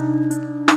paz.